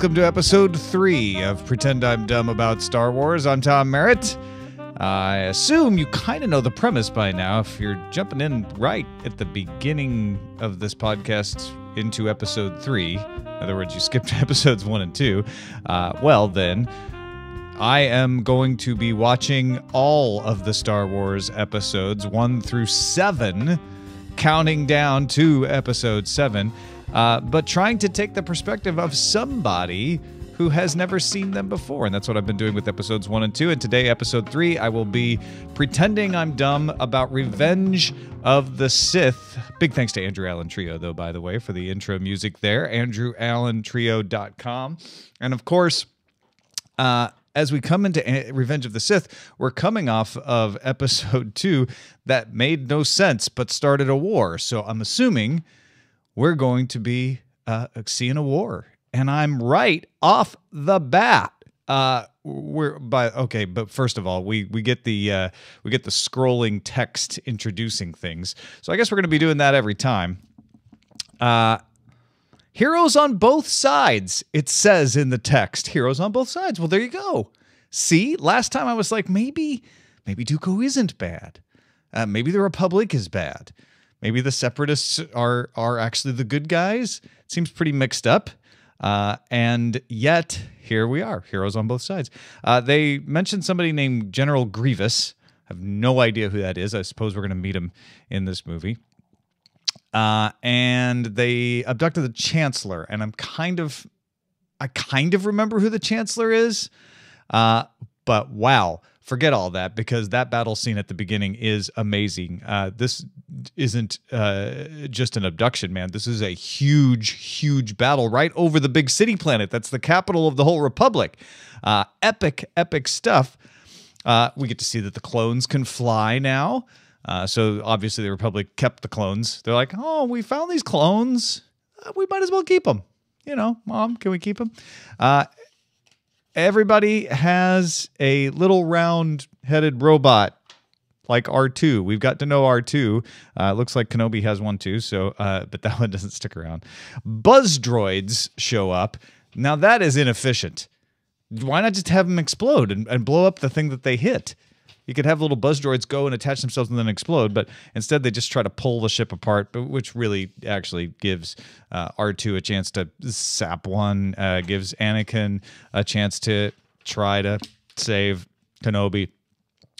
Welcome to episode three of Pretend I'm Dumb About Star Wars. I'm Tom Merritt. I assume you kind of know the premise by now if you're jumping in right at the beginning of this podcast into episode three. In other words, you skipped episodes one and two. Uh, well, then, I am going to be watching all of the Star Wars episodes one through seven, counting down to episode seven, uh, but trying to take the perspective of somebody who has never seen them before. And that's what I've been doing with episodes one and two. And today, episode three, I will be pretending I'm dumb about Revenge of the Sith. Big thanks to Andrew Allen Trio, though, by the way, for the intro music there. AndrewAllenTrio.com. And of course, uh, as we come into Revenge of the Sith, we're coming off of episode two that made no sense but started a war. So I'm assuming we're going to be uh, seeing a war. And I'm right off the bat. Uh, we're by okay, but first of all, we we get the uh, we get the scrolling text introducing things. So I guess we're going to be doing that every time. Uh, Heroes on both sides, it says in the text. Heroes on both sides. Well, there you go. See, last time I was like, maybe, maybe Dooku isn't bad. Uh, maybe the Republic is bad. Maybe the Separatists are are actually the good guys. It seems pretty mixed up. Uh, and yet, here we are, heroes on both sides. Uh, they mentioned somebody named General Grievous. I have no idea who that is. I suppose we're going to meet him in this movie. Uh, and they abducted the chancellor, and I'm kind of, I kind of remember who the chancellor is, uh, but wow, forget all that because that battle scene at the beginning is amazing. Uh, this isn't uh, just an abduction, man. This is a huge, huge battle right over the big city planet. That's the capital of the whole republic. Uh, epic, epic stuff. Uh, we get to see that the clones can fly now. Uh, so obviously the Republic kept the clones. They're like, oh, we found these clones. Uh, we might as well keep them. You know, mom, can we keep them? Uh, everybody has a little round-headed robot like R2. We've got to know R2. Uh, looks like Kenobi has one too. So, uh, but that one doesn't stick around. Buzz droids show up. Now that is inefficient. Why not just have them explode and, and blow up the thing that they hit? You could have little buzz droids go and attach themselves and then explode, but instead they just try to pull the ship apart, which really actually gives uh, R2 a chance to sap one, uh, gives Anakin a chance to try to save Kenobi.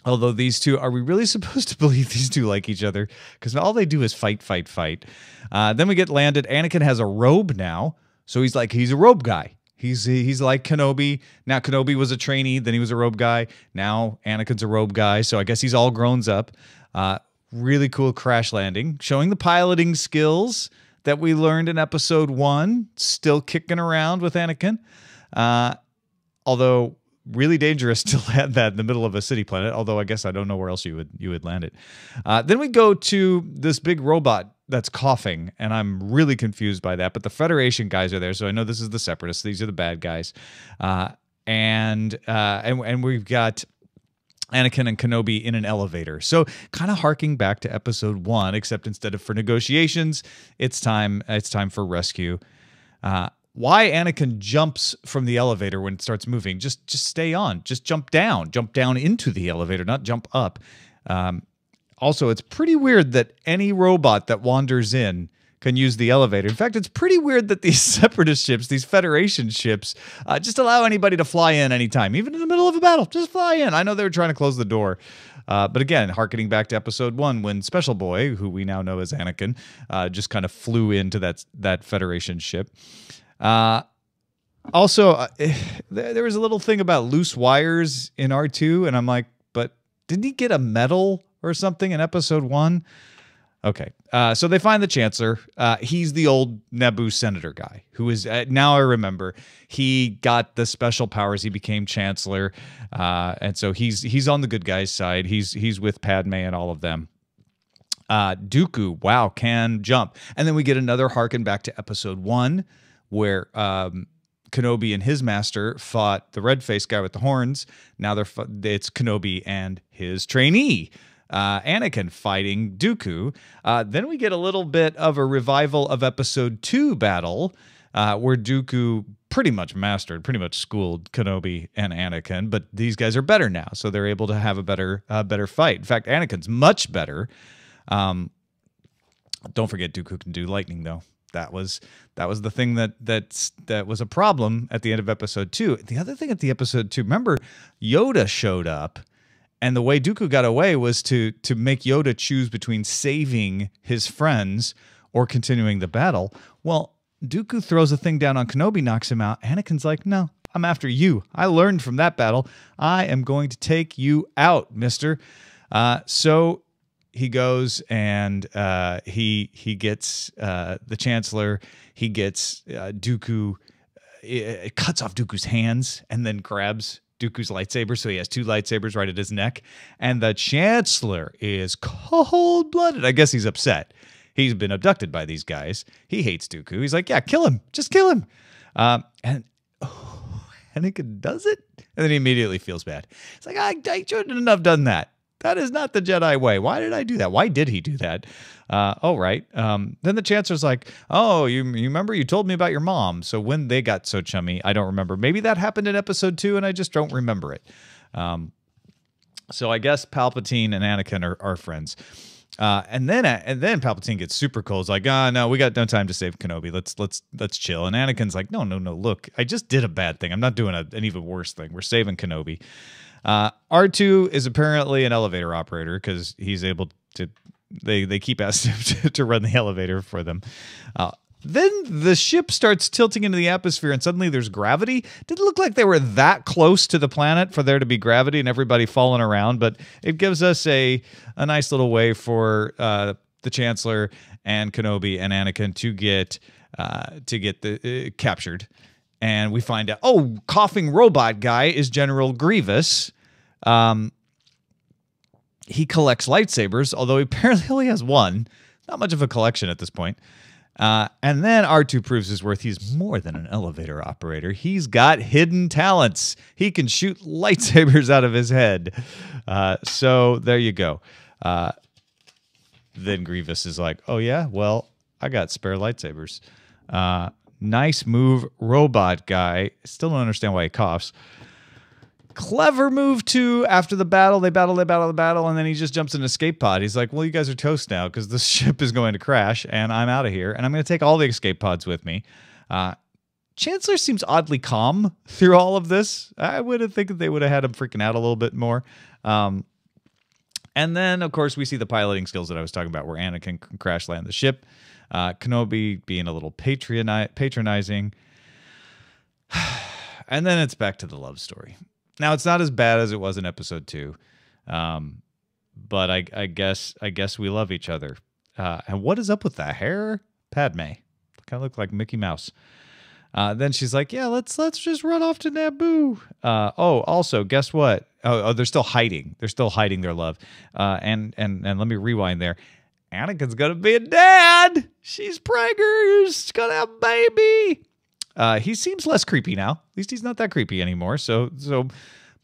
Although these two, are we really supposed to believe these two like each other? Because all they do is fight, fight, fight. Uh, then we get landed. Anakin has a robe now, so he's like he's a robe guy. He's he's like Kenobi. Now Kenobi was a trainee, then he was a robe guy. Now Anakin's a robe guy. So I guess he's all grown up. Uh, really cool crash landing, showing the piloting skills that we learned in episode one. Still kicking around with Anakin. Uh, although really dangerous to land that in the middle of a city planet. Although I guess I don't know where else you would you would land it. Uh, then we go to this big robot that's coughing, and I'm really confused by that. But the Federation guys are there, so I know this is the Separatists. These are the bad guys, uh, and uh, and and we've got. Anakin and Kenobi in an elevator. So kind of harking back to episode one, except instead of for negotiations, it's time it's time for rescue. Uh, why Anakin jumps from the elevator when it starts moving? Just just stay on. Just jump down. Jump down into the elevator, not jump up. Um, also, it's pretty weird that any robot that wanders in can use the elevator. In fact, it's pretty weird that these separatist ships, these Federation ships, uh, just allow anybody to fly in anytime, even in the middle of a battle. Just fly in. I know they were trying to close the door. Uh, but again, harkening back to episode one, when Special Boy, who we now know as Anakin, uh, just kind of flew into that that Federation ship. Uh, also, uh, there, there was a little thing about loose wires in R2, and I'm like, but didn't he get a medal or something in episode one? Okay. Uh, so they find the Chancellor. Uh, he's the old Naboo senator guy who is, uh, now I remember, he got the special powers. He became Chancellor. Uh, and so he's he's on the good guy's side. He's he's with Padme and all of them. Uh, Dooku, wow, can jump. And then we get another harken back to episode one where um, Kenobi and his master fought the red faced guy with the horns. Now they're it's Kenobi and his trainee, uh, Anakin fighting Dooku. Uh, then we get a little bit of a revival of Episode Two battle, uh, where Dooku pretty much mastered, pretty much schooled Kenobi and Anakin. But these guys are better now, so they're able to have a better, uh, better fight. In fact, Anakin's much better. Um, don't forget Dooku can do lightning though. That was that was the thing that that's that was a problem at the end of episode two. The other thing at the episode two, remember Yoda showed up, and the way Dooku got away was to to make Yoda choose between saving his friends or continuing the battle. Well, Dooku throws a thing down on Kenobi, knocks him out. Anakin's like, "No, I'm after you. I learned from that battle. I am going to take you out, Mister." Uh, so he goes and uh, he he gets uh, the chancellor. He gets uh, Dooku. It, it, cuts off Dooku's hands and then grabs Dooku's lightsaber. So he has two lightsabers right at his neck. And the chancellor is cold blooded. I guess he's upset. He's been abducted by these guys. He hates Dooku. He's like, yeah, kill him. Just kill him. Um, and oh, Anakin does it. And then he immediately feels bad. It's like, I, I shouldn't have done that. That is not the Jedi way. Why did I do that? Why did he do that? Uh, oh, right. Um, then the Chancellor's like, oh, you, you remember you told me about your mom. So when they got so chummy, I don't remember. Maybe that happened in episode two and I just don't remember it. Um, so I guess Palpatine and Anakin are, are friends. Uh, and then and then Palpatine gets super cold. It's like, ah, oh, no, we got no time to save Kenobi. Let's let's let's chill. And Anakin's like, no, no, no. Look, I just did a bad thing. I'm not doing a, an even worse thing. We're saving Kenobi. Uh, R2 is apparently an elevator operator because he's able to. They they keep asking to, to run the elevator for them. Uh, then the ship starts tilting into the atmosphere, and suddenly there's gravity. Didn't look like they were that close to the planet for there to be gravity and everybody falling around, but it gives us a a nice little way for uh, the Chancellor and Kenobi and Anakin to get uh, to get the uh, captured and we find out oh coughing robot guy is general grievous um, he collects lightsabers although he apparently only has one not much of a collection at this point uh, and then R2 proves his worth. He's more than an elevator operator. He's got hidden talents. He can shoot lightsabers out of his head. Uh, so there you go. Uh, then Grievous is like, oh, yeah, well, I got spare lightsabers. Uh, Nice move, robot guy. Still don't understand why he coughs. Clever move too. After the battle, they battle, they battle, the battle, and then he just jumps in an escape pod. He's like, "Well, you guys are toast now because the ship is going to crash, and I'm out of here, and I'm going to take all the escape pods with me." Uh, Chancellor seems oddly calm through all of this. I would have think that they would have had him freaking out a little bit more. Um, and then, of course, we see the piloting skills that I was talking about, where Anakin can crash land the ship. Uh, Kenobi being a little patroni- patronizing. and then it's back to the love story. Now it's not as bad as it was in episode two, um, but I, I, guess I guess we love each other. Uh, and what is up with the hair, Padme? Kind of look like Mickey Mouse. Uh, then she's like, "Yeah, let's let's just run off to Naboo." Uh, oh, also, guess what? Oh, oh, they're still hiding. They're still hiding their love. Uh, and and and let me rewind there. Anakin's gonna be a dad. She's pregnant. She's gonna have a baby. Uh, he seems less creepy now. At least he's not that creepy anymore. So so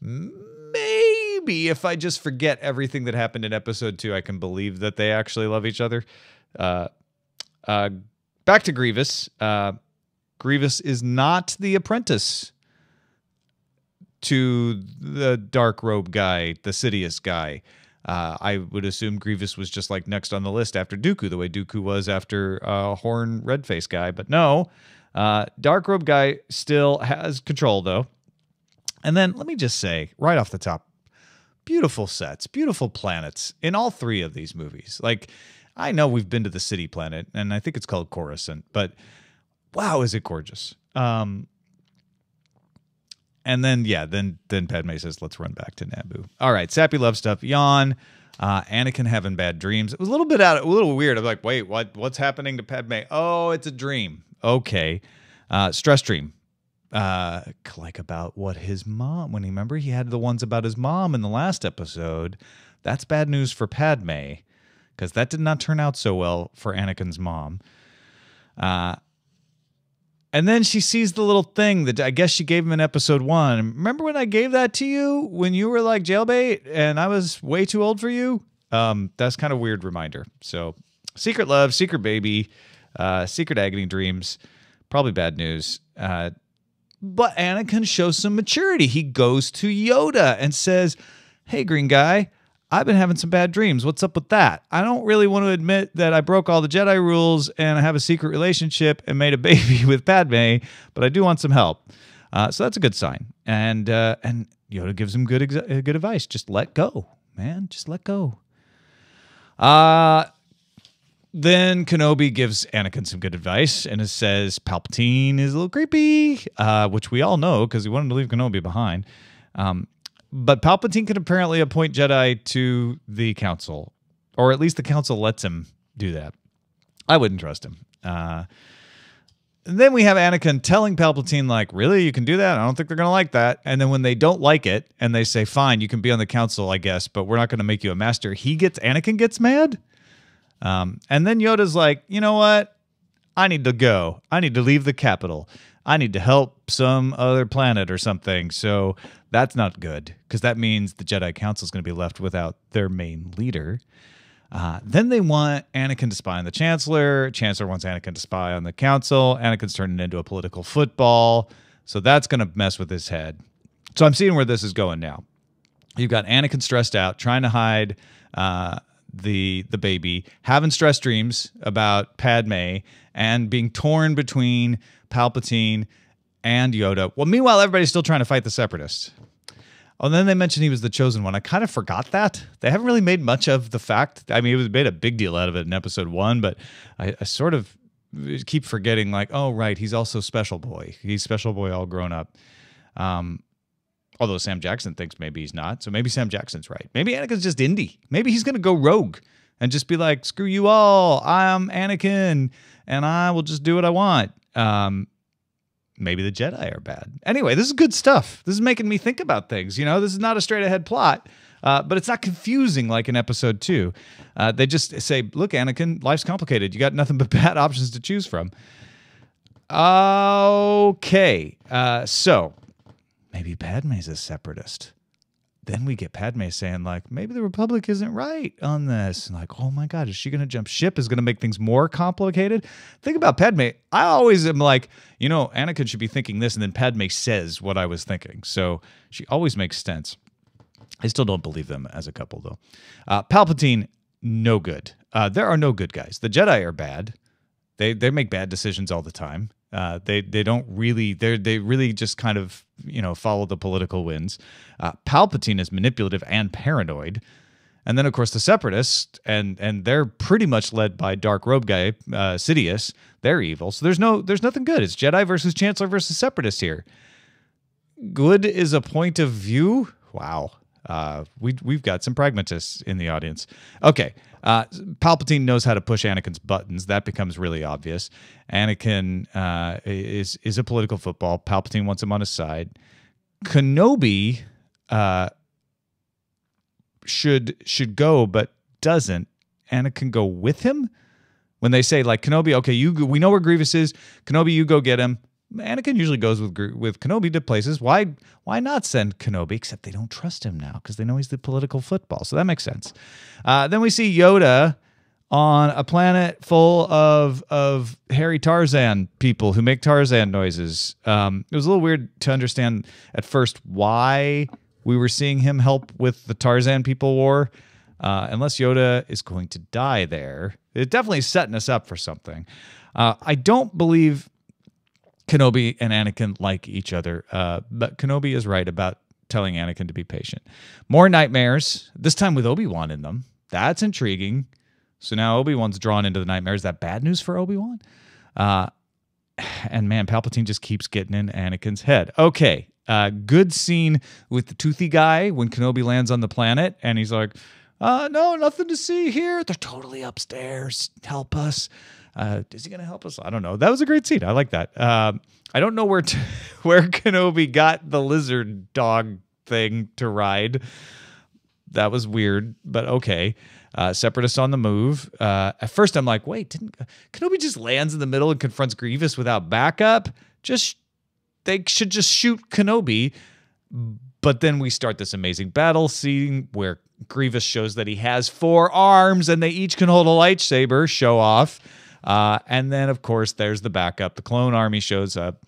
maybe if I just forget everything that happened in episode two, I can believe that they actually love each other. Uh, uh, back to Grievous. Uh, Grievous is not the apprentice to the dark robe guy, the Sidious guy. Uh, I would assume Grievous was just like next on the list after Dooku, the way Dooku was after uh, Horn Redface guy. But no, uh, Dark Robe guy still has control though. And then let me just say right off the top, beautiful sets, beautiful planets in all three of these movies. Like I know we've been to the city planet, and I think it's called Coruscant, but wow, is it gorgeous! Um, and then yeah, then then Padme says, "Let's run back to Naboo." All right, sappy love stuff. Yawn. Uh, Anakin having bad dreams. It was a little bit out, a little weird. I'm like, wait, what? What's happening to Padme? Oh, it's a dream. Okay, uh, stress dream. Uh, like about what his mom. When he remember he had the ones about his mom in the last episode. That's bad news for Padme because that did not turn out so well for Anakin's mom. Uh, and then she sees the little thing that I guess she gave him in episode one. Remember when I gave that to you when you were like jailbait and I was way too old for you? Um, that's kind of weird reminder. So, secret love, secret baby, uh, secret agony dreams, probably bad news. Uh, but Anakin shows some maturity. He goes to Yoda and says, Hey, green guy, I've been having some bad dreams. What's up with that? I don't really want to admit that I broke all the Jedi rules and I have a secret relationship and made a baby with Padme, but I do want some help. Uh, so that's a good sign. And uh, and Yoda gives him good exa- uh, good advice. Just let go, man. Just let go. Uh then Kenobi gives Anakin some good advice and it says Palpatine is a little creepy, uh, which we all know because he wanted to leave Kenobi behind. Um, but Palpatine can apparently appoint Jedi to the Council, or at least the Council lets him do that. I wouldn't trust him. Uh, then we have Anakin telling Palpatine, like, really, you can do that? I don't think they're going to like that. And then when they don't like it and they say, fine, you can be on the council, I guess, but we're not going to make you a master, he gets, Anakin gets mad. Um, and then Yoda's like, you know what? I need to go. I need to leave the capital. I need to help some other planet or something. So that's not good because that means the Jedi Council is going to be left without their main leader. Uh, then they want Anakin to spy on the Chancellor. Chancellor wants Anakin to spy on the Council. Anakin's turning into a political football. So that's going to mess with his head. So I'm seeing where this is going now. You've got Anakin stressed out, trying to hide uh, the the baby, having stress dreams about Padme, and being torn between Palpatine and Yoda. Well, meanwhile, everybody's still trying to fight the Separatists. Oh, and then they mentioned he was the chosen one. I kind of forgot that. They haven't really made much of the fact. I mean, it was made a big deal out of it in episode one, but I, I sort of keep forgetting, like, oh, right, he's also Special Boy. He's Special Boy all grown up. Um, although Sam Jackson thinks maybe he's not. So maybe Sam Jackson's right. Maybe Anakin's just Indy. Maybe he's going to go rogue and just be like, screw you all. I'm Anakin and I will just do what I want. Um, maybe the Jedi are bad. Anyway, this is good stuff. This is making me think about things. You know, this is not a straight ahead plot, uh, but it's not confusing like in episode two. Uh, they just say, look, Anakin, life's complicated. You got nothing but bad options to choose from. Okay. Uh, so maybe Padme's a separatist then we get Padme saying like maybe the Republic isn't right on this. And like, oh my God, is she going to jump ship? Is going to make things more complicated. Think about Padme. I always am like, you know, Anakin should be thinking this, and then Padme says what I was thinking. So she always makes sense. I still don't believe them as a couple though. Uh, Palpatine, no good. Uh, there are no good guys. The Jedi are bad. They they make bad decisions all the time. Uh, they they don't really they they really just kind of you know follow the political winds. Uh, Palpatine is manipulative and paranoid, and then of course the Separatists and and they're pretty much led by Dark Robe guy uh, Sidious. They're evil, so there's no there's nothing good. It's Jedi versus Chancellor versus Separatist here. Good is a point of view. Wow. Uh, we we've got some pragmatists in the audience. Okay, uh, Palpatine knows how to push Anakin's buttons. That becomes really obvious. Anakin uh, is is a political football. Palpatine wants him on his side. Kenobi uh, should should go, but doesn't. Anakin go with him when they say like Kenobi. Okay, you we know where Grievous is. Kenobi, you go get him. Anakin usually goes with with Kenobi to places. Why why not send Kenobi? Except they don't trust him now because they know he's the political football. So that makes sense. Uh, then we see Yoda on a planet full of of hairy Tarzan people who make Tarzan noises. Um, it was a little weird to understand at first why we were seeing him help with the Tarzan people war. Uh, unless Yoda is going to die there, it definitely setting us up for something. Uh, I don't believe Kenobi and Anakin like each other, uh, but Kenobi is right about telling Anakin to be patient. More nightmares, this time with Obi Wan in them. That's intriguing. So now Obi Wan's drawn into the nightmares. Is that bad news for Obi Wan? Uh, and man, Palpatine just keeps getting in Anakin's head. Okay, uh, good scene with the toothy guy when Kenobi lands on the planet, and he's like, uh, "No, nothing to see here. They're totally upstairs. Help us." Uh, is he going to help us? I don't know. That was a great scene. I like that. Um, I don't know where where Kenobi got the lizard dog thing to ride. That was weird, but okay. Uh, separatists on the move. Uh, at first, I'm like, wait, didn't Kenobi just lands in the middle and confronts Grievous without backup? Just they should just shoot Kenobi. But then we start this amazing battle scene where Grievous shows that he has four arms and they each can hold a lightsaber, show off. Uh, and then, of course, there's the backup. The clone army shows up.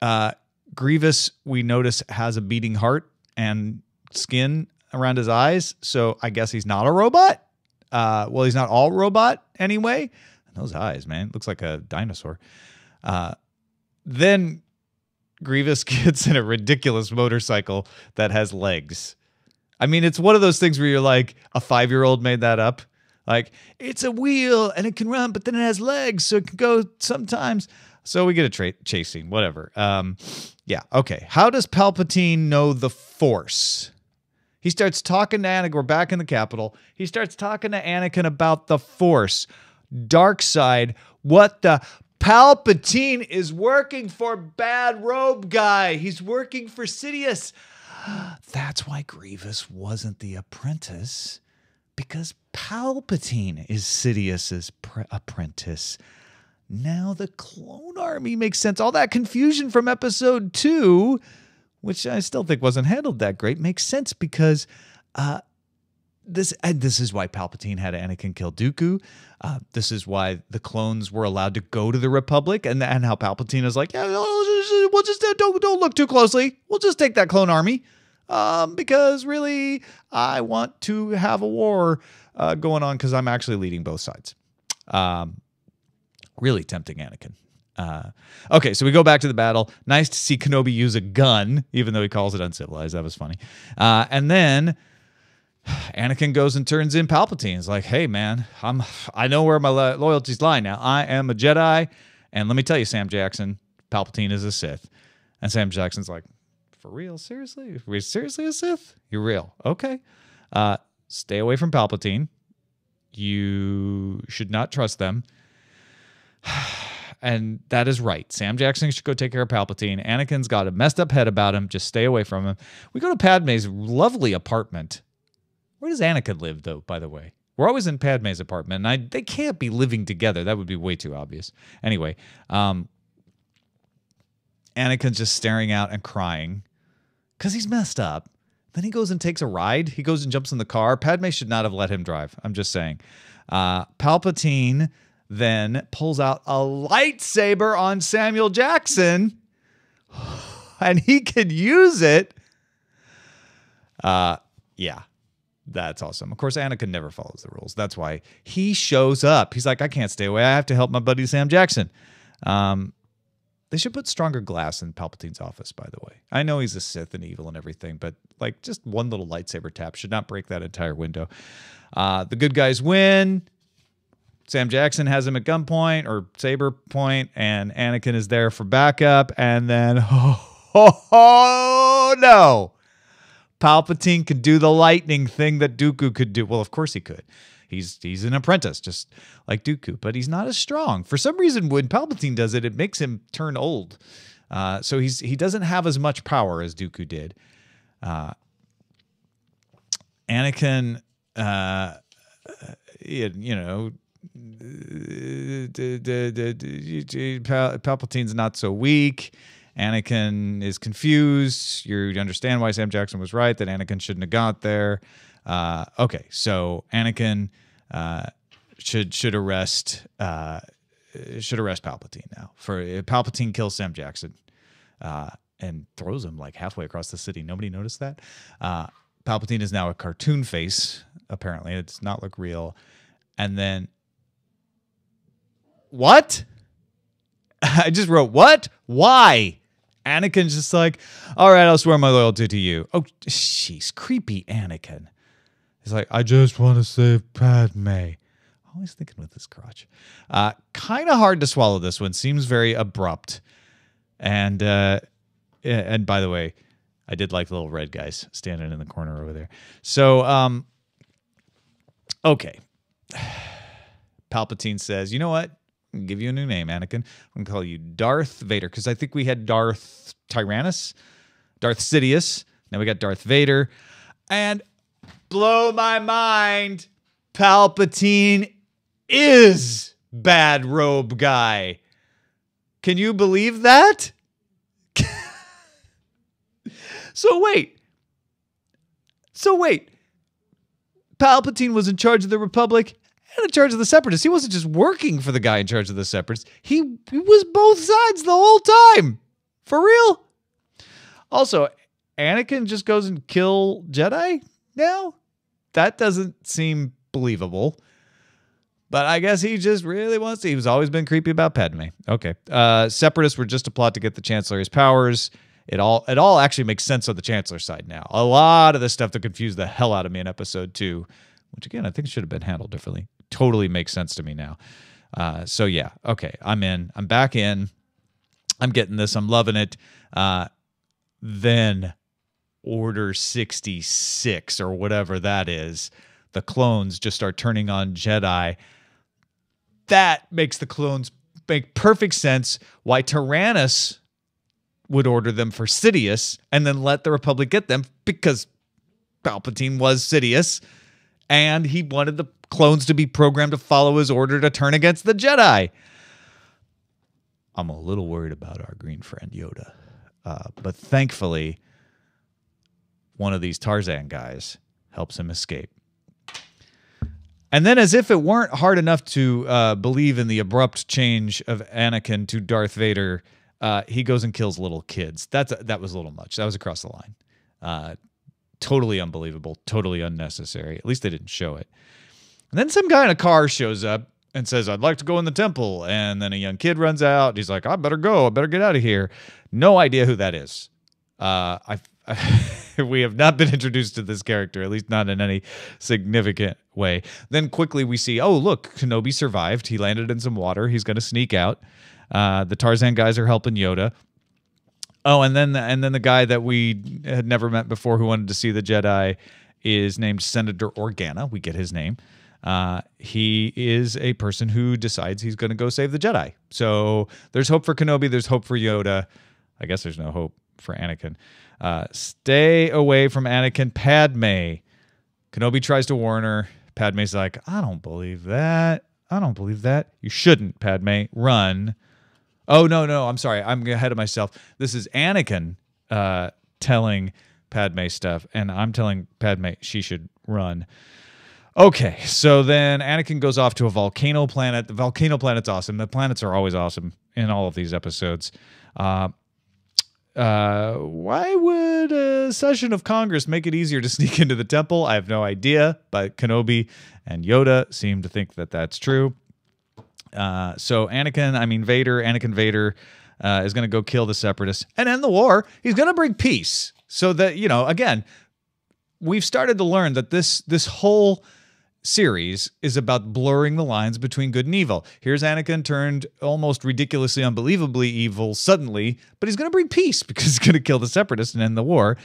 Uh, Grievous, we notice, has a beating heart and skin around his eyes. So I guess he's not a robot. Uh, well, he's not all robot anyway. Those eyes, man, looks like a dinosaur. Uh, then Grievous gets in a ridiculous motorcycle that has legs. I mean, it's one of those things where you're like, a five year old made that up. Like, it's a wheel and it can run, but then it has legs, so it can go sometimes. So we get a tra- chase scene, whatever. Um, yeah, okay. How does Palpatine know the Force? He starts talking to Anakin. We're back in the capital. He starts talking to Anakin about the Force. Dark side. What the? Palpatine is working for Bad Robe Guy. He's working for Sidious. That's why Grievous wasn't the apprentice, because Palpatine is Sidious's pr- apprentice. Now the clone army makes sense. All that confusion from episode two, which I still think wasn't handled that great, makes sense because uh, this and this is why Palpatine had Anakin kill Dooku. Uh, this is why the clones were allowed to go to the Republic, and and how Palpatine is like, yeah, we'll just don't don't look too closely. We'll just take that clone army, um, because really I want to have a war uh, going on because I'm actually leading both sides. Um, really tempting Anakin. Uh, okay, so we go back to the battle. Nice to see Kenobi use a gun, even though he calls it uncivilized. That was funny. Uh, and then Anakin goes and turns in Palpatine. It's like, hey man, I'm I know where my lo- loyalties lie now. I am a Jedi, and let me tell you, Sam Jackson, Palpatine is a Sith. And Sam Jackson's like, for real, seriously, we seriously a Sith? You're real, okay? Uh, stay away from Palpatine. You should not trust them. and that is right. Sam Jackson should go take care of Palpatine. Anakin's got a messed up head about him. Just stay away from him. We go to Padme's lovely apartment. Where does Anakin live, though, by the way? We're always in Padme's apartment, and I, they can't be living together. That would be way too obvious. Anyway, um, Anakin's just staring out and crying because he's messed up. Then he goes and takes a ride. He goes and jumps in the car. Padme should not have let him drive. I'm just saying. Uh, Palpatine then pulls out a lightsaber on Samuel Jackson, and he could use it. Uh, yeah, that's awesome. Of course, Anakin never follows the rules. That's why he shows up. He's like, I can't stay away. I have to help my buddy Sam Jackson. Um, they should put stronger glass in Palpatine's office, by the way. I know he's a Sith and evil and everything, but like just one little lightsaber tap should not break that entire window. Uh, the good guys win. Sam Jackson has him at gunpoint or saber point, and Anakin is there for backup. And then, oh, oh, oh no, Palpatine could do the lightning thing that Dooku could do. Well, of course he could. He's he's an apprentice, just like Dooku, but he's not as strong. For some reason, when Palpatine does it, it makes him turn old. Uh, so he's he doesn't have as much power as Dooku did. Uh, Anakin, uh, you know, Palpatine's not so weak. Anakin is confused. You understand why Sam Jackson was right that Anakin shouldn't have got there. Uh, okay, so Anakin uh, should should arrest uh, should arrest Palpatine now for Palpatine kills Sam Jackson uh, and throws him like halfway across the city. Nobody noticed that. Uh, Palpatine is now a cartoon face. Apparently, it does not look real. And then what? I just wrote what? Why? Anakin's just like, all right, I'll swear my loyalty to you. Oh, she's creepy Anakin. He's like, I just want to save Padme. Always thinking with his crotch. Uh, kind of hard to swallow this one. Seems very abrupt. And uh, and by the way, I did like the little red guys standing in the corner over there. So, um, okay. Palpatine says, you know what? I'll give you a new name, Anakin. I'm gonna call you Darth Vader because I think we had Darth Tyrannus, Darth Sidious. Now we got Darth Vader, and blow my mind, Palpatine is bad robe guy. Can you believe that? so wait. So wait, Palpatine was in charge of the Republic and in charge of the Separatists. He wasn't just working for the guy in charge of the Separatists. He, he was both sides the whole time. For real. Also, Anakin just goes and kill Jedi now? That doesn't seem believable. But I guess he just really wants to. He's always been creepy about Padme. Okay. Uh, separatists were just a plot to get the Chancellor his powers. It all it all actually makes sense on the Chancellor's side now. A lot of the stuff that confused the hell out of me in episode two, which again I think should have been handled differently, totally makes sense to me now. Uh, so yeah, okay, I'm in. I'm back in. I'm getting this. I'm loving it. Uh, then Order 66 or whatever that is, the clones just start turning on Jedi. That makes the clones make perfect sense why Tyrannus would order them for Sidious and then let the Republic get them because Palpatine was Sidious and he wanted the clones to be programmed to follow his order to turn against the Jedi. I'm a little worried about our green friend Yoda. Uh, but thankfully, one of these Tarzan guys helps him escape. And then, as if it weren't hard enough to uh, believe in the abrupt change of Anakin to Darth Vader, uh, he goes and kills little kids. That's that was a little much. That was across the line. Uh, totally unbelievable. Totally unnecessary. At least they didn't show it. And then some guy in a car shows up and says, "I'd like to go in the temple." And then a young kid runs out. He's like, "I better go. I better get out of here." No idea who that is. Uh, I we have not been introduced to this character, at least not in any significant way. Then quickly we see, oh, look, Kenobi survived. He landed in some water. He's going to sneak out. Uh, the Tarzan guys are helping Yoda. Oh, and then the, and then the guy that we had never met before who wanted to see the Jedi is named Senator Organa. We get his name. Uh, he is a person who decides he's going to go save the Jedi. So there's hope for Kenobi. There's hope for Yoda. I guess there's no hope for Anakin. Uh, stay away from Anakin. Padme. Kenobi tries to warn her. Padme's like, I don't believe that. I don't believe that. You shouldn't, Padme. Run. Oh, no, no. I'm sorry. I'm ahead of myself. This is Anakin uh, telling Padme stuff, and I'm telling Padme she should run. Okay, so then Anakin goes off to a volcano planet. The volcano planet's awesome. The planets are always awesome in all of these episodes. Uh, uh, why would a session of Congress make it easier to sneak into the temple? I have no idea, but Kenobi and Yoda seem to think that that's true. Uh, so Anakin, I mean Vader, Anakin Vader uh, is going to go kill the separatists and end the war. He's going to bring peace. So that you know, again, we've started to learn that this this whole series is about blurring the lines between good and evil. Here's Anakin turned almost ridiculously, unbelievably evil suddenly, but he's going to bring peace because he's going to kill the separatists and end the war.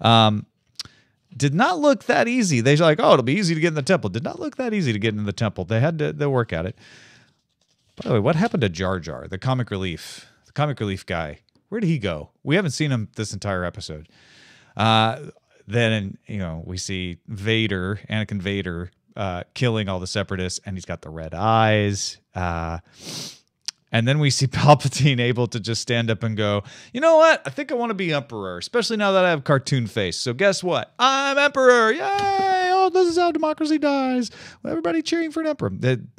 Um, did not look that easy. They're like, oh, it'll be easy to get in the temple. Did not look that easy to get into the temple. They had to they work at it. By the way, what happened to Jar Jar, the comic relief, the comic relief guy? Where did he go? We haven't seen him this entire episode. Uh, then you know we see Vader, Anakin Vader, uh, killing all the separatists, and he's got the red eyes. Uh, and then we see Palpatine able to just stand up and go, you know what? I think I want to be Emperor, especially now that I have cartoon face. So guess what? I'm Emperor! Yay! Oh, this is how democracy dies. Everybody cheering for an Emperor.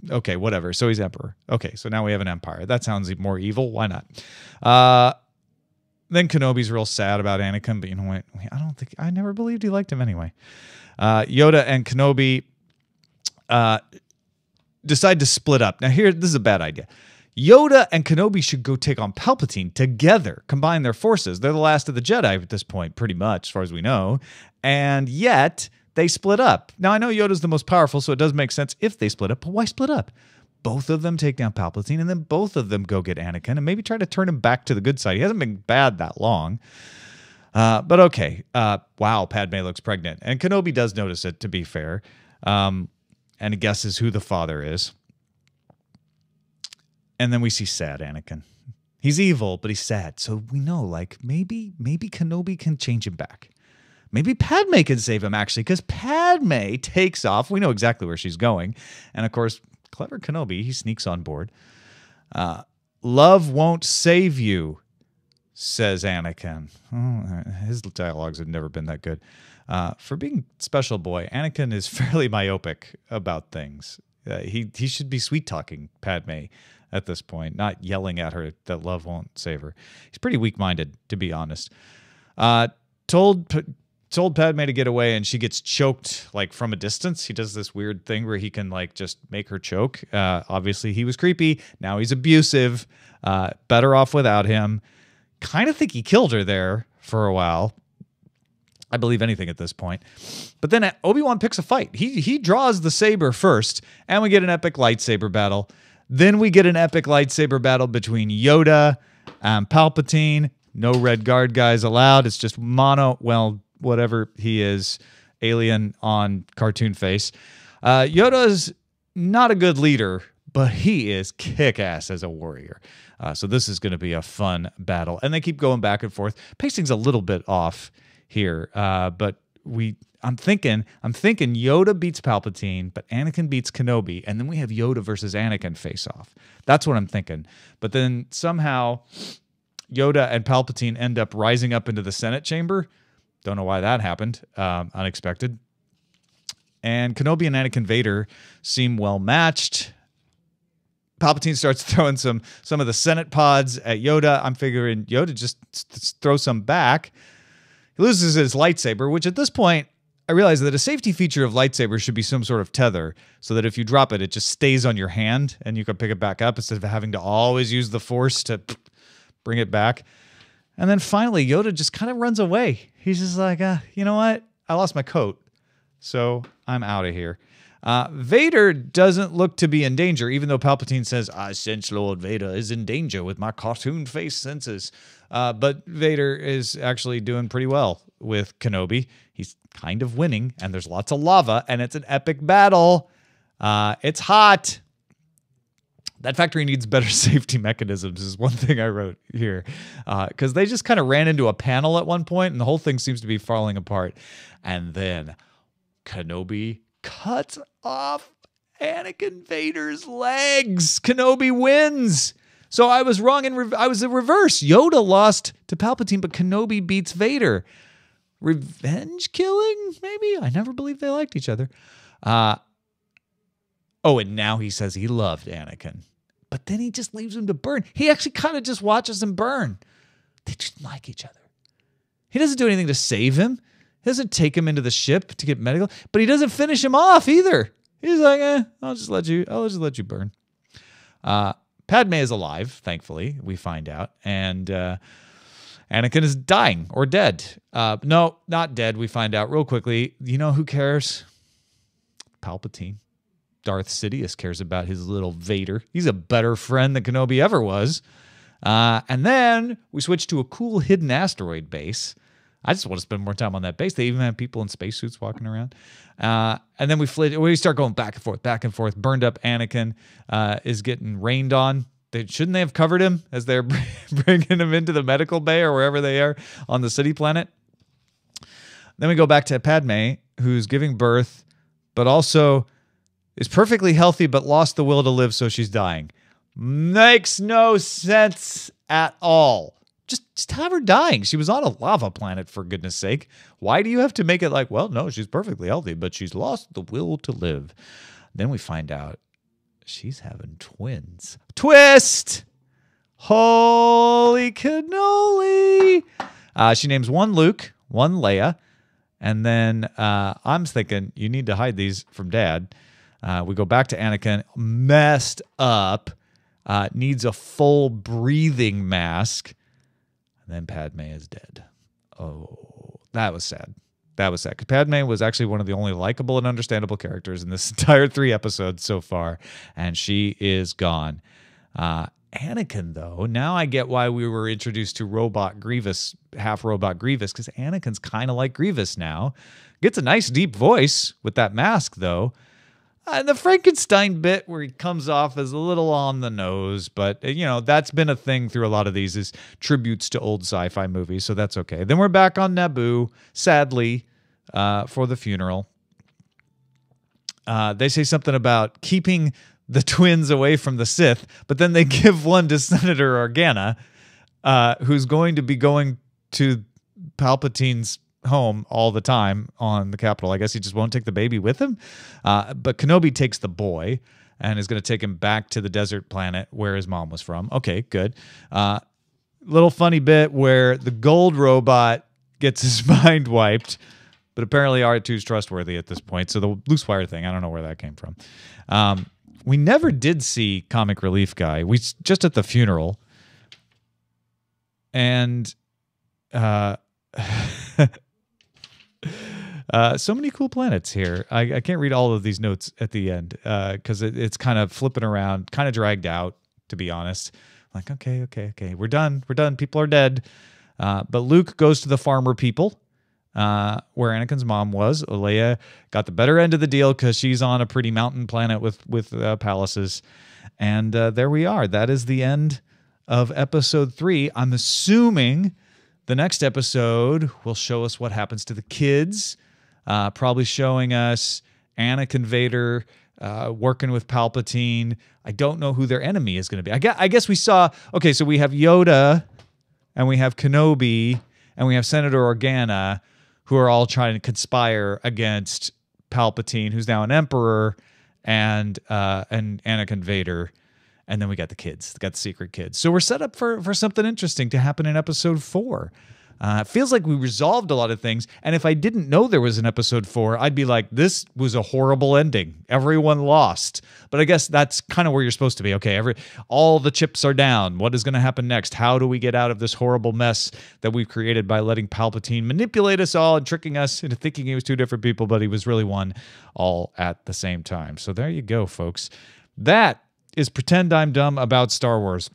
Okay, whatever. So he's Emperor. Okay, so now we have an Empire. That sounds more evil. Why not? Uh, then Kenobi's real sad about Anakin, but you know what? I don't think I never believed he liked him anyway. Uh, Yoda and Kenobi uh, decide to split up. Now, here, this is a bad idea. Yoda and Kenobi should go take on Palpatine together, combine their forces. They're the last of the Jedi at this point, pretty much, as far as we know. And yet, they split up. Now, I know Yoda's the most powerful, so it does make sense if they split up, but why split up? Both of them take down Palpatine, and then both of them go get Anakin and maybe try to turn him back to the good side. He hasn't been bad that long. Uh, but okay. Uh, wow, Padme looks pregnant. And Kenobi does notice it, to be fair. Um, and guesses who the father is. And then we see sad Anakin. He's evil, but he's sad. So we know, like, maybe, maybe Kenobi can change him back. Maybe Padme can save him, actually, because Padme takes off. We know exactly where she's going. And of course, clever Kenobi, he sneaks on board. Uh, Love won't save you. Says Anakin. Oh, his dialogues have never been that good. Uh, for being special boy, Anakin is fairly myopic about things. Uh, he he should be sweet talking Padme at this point, not yelling at her that love won't save her. He's pretty weak minded, to be honest. Uh, told told Padme to get away, and she gets choked like from a distance. He does this weird thing where he can like just make her choke. Uh, obviously, he was creepy. Now he's abusive. Uh, better off without him. Kind of think he killed her there for a while. I believe anything at this point. But then Obi Wan picks a fight. He he draws the saber first, and we get an epic lightsaber battle. Then we get an epic lightsaber battle between Yoda and Palpatine. No red guard guys allowed. It's just mono. Well, whatever he is, alien on cartoon face. Uh, Yoda's not a good leader, but he is kick ass as a warrior. Uh, so this is going to be a fun battle, and they keep going back and forth. Pacing's a little bit off here, uh, but we. I'm thinking, I'm thinking Yoda beats Palpatine, but Anakin beats Kenobi, and then we have Yoda versus Anakin face off. That's what I'm thinking. But then somehow Yoda and Palpatine end up rising up into the Senate chamber. Don't know why that happened. Um, unexpected. And Kenobi and Anakin Vader seem well matched. Palpatine starts throwing some some of the Senate pods at Yoda. I'm figuring Yoda just throw some back. He loses his lightsaber, which at this point I realize that a safety feature of lightsabers should be some sort of tether so that if you drop it, it just stays on your hand and you can pick it back up instead of having to always use the force to bring it back. And then finally, Yoda just kind of runs away. He's just like, uh, you know what? I lost my coat, so I'm out of here. Uh, Vader doesn't look to be in danger, even though Palpatine says, I sense Lord Vader is in danger with my cartoon face senses. Uh, but Vader is actually doing pretty well with Kenobi. He's kind of winning, and there's lots of lava, and it's an epic battle. Uh, it's hot. That factory needs better safety mechanisms, is one thing I wrote here. Because uh, they just kind of ran into a panel at one point, and the whole thing seems to be falling apart. And then Kenobi cuts off Anakin Vader's legs. Kenobi wins. So I was wrong and I was the reverse. Yoda lost to Palpatine, but Kenobi beats Vader. Revenge killing? Maybe I never believed they liked each other. Uh, oh, and now he says he loved Anakin, but then he just leaves him to burn. He actually kind of just watches him burn. They just like each other. He doesn't do anything to save him. He doesn't take him into the ship to get medical, but he doesn't finish him off either. He's like, eh, I'll just let you, I'll just let you burn. Uh, Padme is alive, thankfully, we find out. And uh, Anakin is dying or dead. Uh, no, not dead, we find out real quickly. You know who cares? Palpatine. Darth Sidious cares about his little Vader. He's a better friend than Kenobi ever was. Uh, and then we switch to a cool hidden asteroid base. I just want to spend more time on that base. They even have people in spacesuits walking around. Uh, and then we flit, we start going back and forth, back and forth. Burned up Anakin uh, is getting rained on. They, shouldn't they have covered him as they're bringing him into the medical bay or wherever they are on the city planet? Then we go back to Padme, who's giving birth, but also is perfectly healthy but lost the will to live, so she's dying. Makes no sense at all. Just, just have her dying. She was on a lava planet, for goodness sake. Why do you have to make it like, well, no, she's perfectly healthy, but she's lost the will to live? Then we find out she's having twins. Twist! Holy cannoli! Uh, she names one Luke, one Leia, and then uh, I'm thinking you need to hide these from dad. Uh, we go back to Anakin, messed up, uh, needs a full breathing mask. And then Padme is dead. Oh, that was sad. That was sad. Because Padme was actually one of the only likable and understandable characters in this entire three episodes so far, and she is gone. Uh, Anakin, though, now I get why we were introduced to Robot Grievous, half Robot Grievous, because Anakin's kind of like Grievous now. Gets a nice deep voice with that mask, though. Uh, the Frankenstein bit where he comes off as a little on the nose, but uh, you know that's been a thing through a lot of these is tributes to old sci-fi movies, so that's okay. Then we're back on Naboo, sadly, uh, for the funeral. Uh, they say something about keeping the twins away from the Sith, but then they give one to Senator Organa. uh, who's going to be going to Palpatine's home all the time on the Capitol. I guess he just won't take the baby with him. Uh, but Kenobi takes the boy and is going to take him back to the desert planet where his mom was from. Okay, good. Uh, little funny bit where the gold robot gets his mind wiped, but apparently R2 is trustworthy at this point. So the loose wire thing, I don't know where that came from. Um, we never did see comic relief guy. We just at the funeral, and uh, uh, so many cool planets here. I, I, can't read all of these notes at the end because uh, it, it's kind of flipping around, kind of dragged out, to be honest. Like, okay, okay, okay, we're done. We're done. People are dead. Uh, but Luke goes to the farmer people, uh, where Anakin's mom was. Leia got the better end of the deal because she's on a pretty mountain planet with with uh, palaces, and there we are. That is the end of episode three. I'm assuming the next episode will show us what happens to the kids, uh, probably showing us Anakin Vader uh, working with Palpatine. I don't know who their enemy is going to be. I guess, I guess we saw, okay, so we have Yoda and we have Kenobi and we have Senator Organa who are all trying to conspire against Palpatine, who's now an emperor, and uh, and Anakin Vader and then we got the kids, got the secret kids. So we're set up for for something interesting to happen in episode four. Uh, it feels like we resolved a lot of things. And if I didn't know there was an episode four, I'd be like, this was a horrible ending. Everyone lost. But I guess that's kind of where you're supposed to be. Okay, every all the chips are down. What is going to happen next? How do we get out of this horrible mess that we've created by letting Palpatine manipulate us all and tricking us into thinking he was two different people, but he was really one all at the same time. So there you go, folks. That is Pretend I'm Dumb About Star Wars.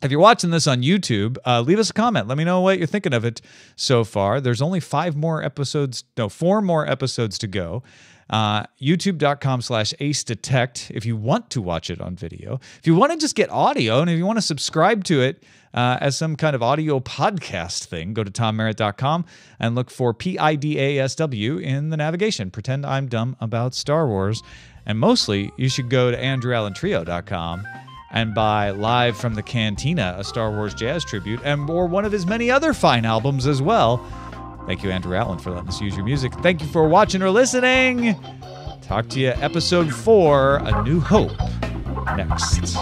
If you're watching this on YouTube, uh, leave us a comment. Let me know what you're thinking of it so far. There's only five more episodes, no, four more episodes to go. Uh, youtube.com slash acedtect if you want to watch it on video. If you want to just get audio and if you want to subscribe to it uh, as some kind of audio podcast thing, go to tommerritt.com and look for P I D A S W in the navigation. Pretend I'm dumb about Star Wars. And mostly, you should go to andrewallentrio.com and buy Live from the Cantina, a Star Wars jazz tribute, and or one of his many other fine albums as well. Thank you, Andrew Allen, for letting us use your music. Thank you for watching or listening. Talk to you episode four, A New Hope, next.